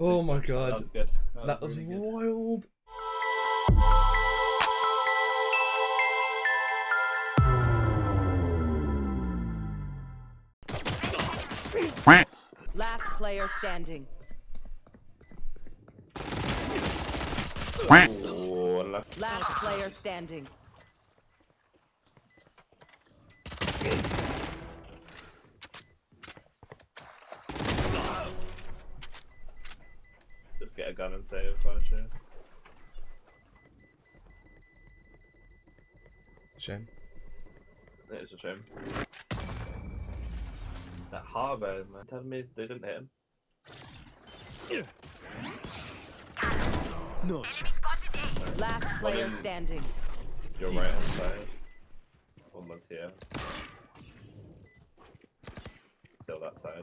Oh my That god. was good. That was really good. wild. Last player standing. Oh. Last player standing. Gun and save, actually. Shame. It's a shame. That Harbor, man. Tell me they didn't hit him. No chance. Last player in- standing. You're right on side. One Almost here. Still that side.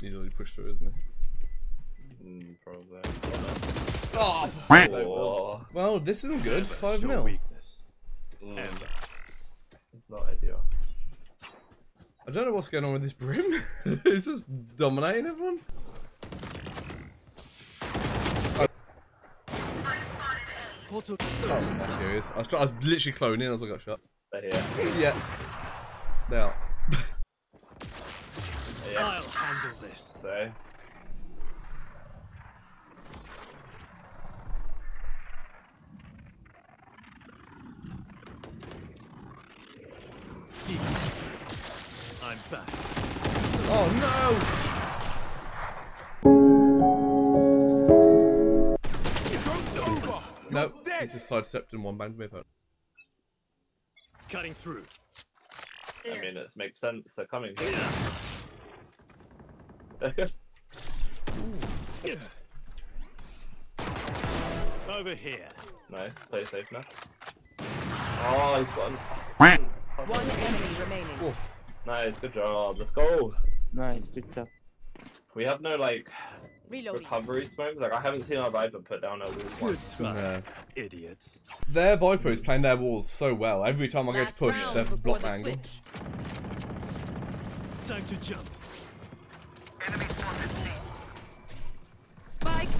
He's already pushed through, isn't he? Mm, probably. Oh, Oh, well, this isn't good. 5 Show 0. weakness. mm, And it's not ideal. I don't know what's going on with this brim. It's just dominating everyone. Porto Oh, I'm serious. I was, I was literally cloning as I got shot. They're here. Yeah. Now. They're here. I'll handle this. So. Deep. I'm back. Oh Joke's over. no! Nope. He's just sidestepped and one banged me opponent. Cutting through. I mean, it makes sense. They're coming here. Over here. nice. Play safe now. Oh, he's got an. One enemy remaining. Oh. Nice, good job. Let's go. Nice, good job. We have no like Reloading. recovery smokes. Like I haven't seen our Viper put down a wall Good once. try. No. Idiots. Their Viper is playing their walls so well. Every time I go to push, they've before blocked the angle. Time to jump.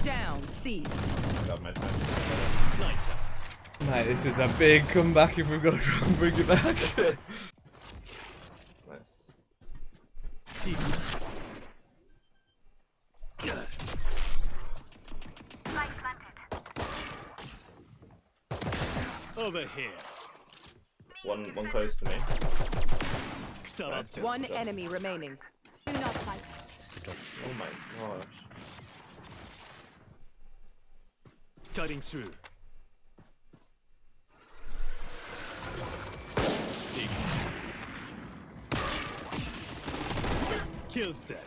Down. C. Got my time. Lights out. Mate, this is a big comeback if we've got to try and bring it back. nice. Deep. Over here. One, one close to me. Nice. One enemy remaining. Do not fight. Oh my gosh. Cutting through. Deep. Killed that.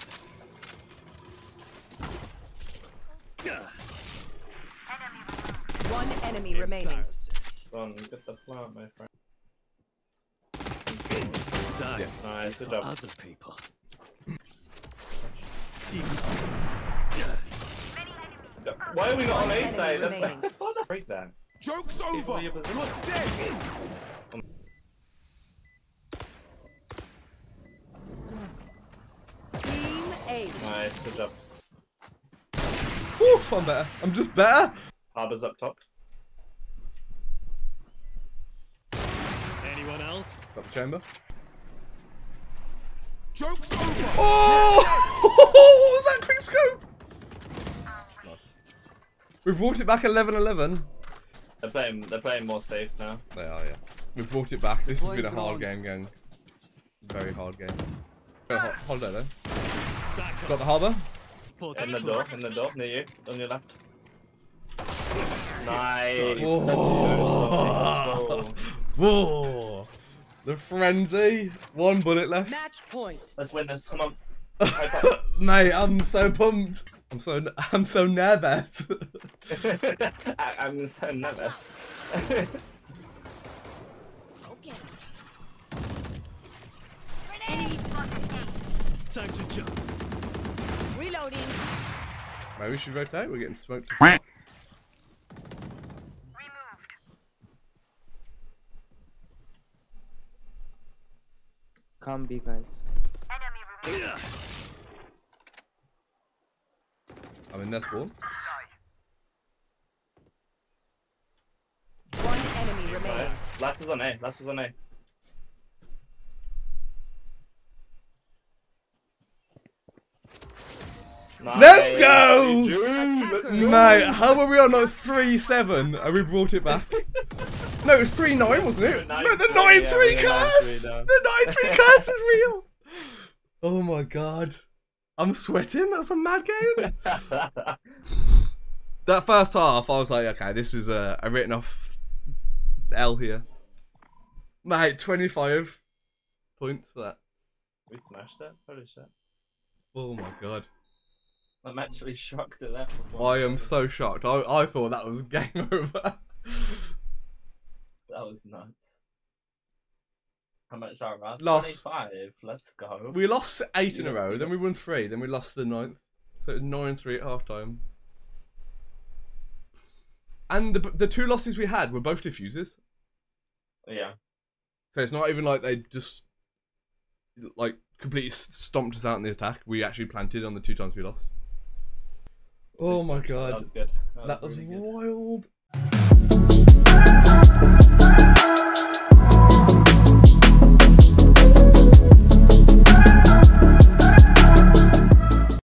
One enemy remaining. Embarrassing. Son, get the plant, my friend. Die Nice, good job. other people. Deep. Why are we not on A enemy side? That's remaining. like, what the break that? Joke's over. You're dead. Team A. Nice, good job. Oof, I'm better. I'm just better. Harbor's up top. Anyone else? Got the chamber. Joke's over. Oh! what was that quick scope? Nice. We brought it back 11-11. They're playing. They're playing more safe now. They are, yeah. We brought it back. This has been a hard game, gang. Very hard game. Ho- hold on, then. Got the harbor. In the door. In the door near you. On your left. Nice. Whoa. Whoa! The frenzy. One bullet left. Match point. Let's win this. Come on. Mate, I'm so pumped. I'm so I'm so nervous. I, I'm so nervous. Time to jump. Reloading. Maybe we should rotate. We're getting smoked. Can't be, guys. I'm in their spawn. One enemy remains. Last is on A. Last is on A. Let's go! GG, let's go! Mate, how were we on like 3 7 and we brought it back? No, it was 3 9, wasn't it? Nine No, the 9 yeah, 3 we nine curse! three now. The 9 3 curse is real! Oh my god. I'm sweating, that's a mad game. That first half, I was like, okay, this is a, a written off L here. Mate, 25 points for that. we smashed that. Holy shit. Oh my god. I'm actually shocked at that. I am so shocked. I, I thought that was game over. That was nuts. How much are we? Lost. 25. Let's go. We lost eight in a row, then we won three, then we lost the ninth. So nine three at half time. And the the two losses we had were both diffusers. Yeah. So it's not even like they just like completely stomped us out in the attack. We actually planted on the two times we lost. Oh my That god. was good. That was really good. wild.